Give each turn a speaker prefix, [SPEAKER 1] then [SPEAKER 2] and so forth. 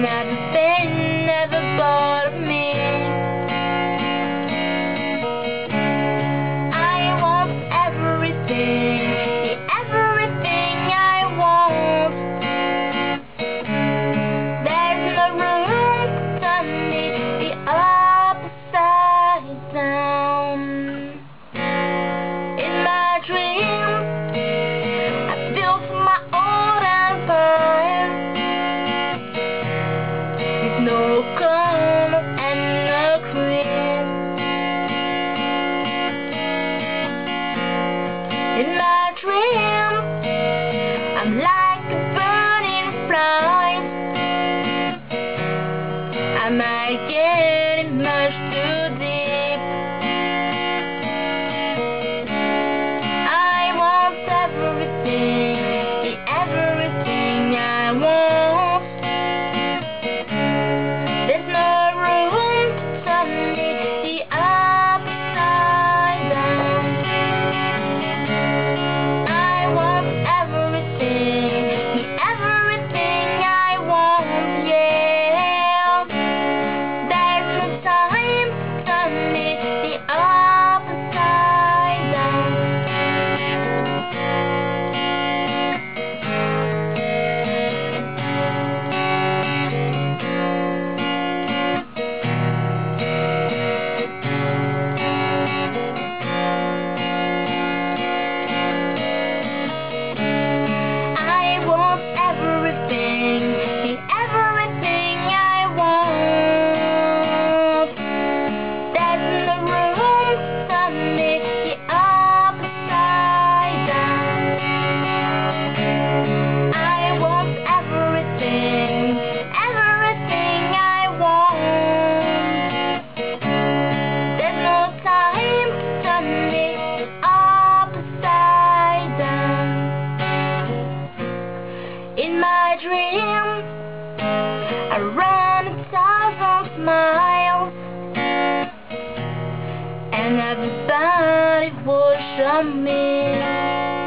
[SPEAKER 1] I'm at the fair. like a burning flame, I might get it much too dream. I ran a thousand miles And everybody was on me.